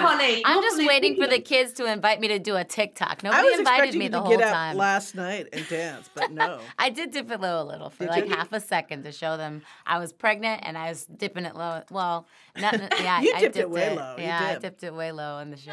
honey. I'm just waiting for the kids to invite me to do a TikTok. Nobody was invited me you the to whole get up time. last night and dance, but no. I did dip it low a little for Did like half a second to show them I was pregnant and I was dipping it low. Well, not, yeah, You I dipped dipped it way low. Yeah, I dipped it way low in the show.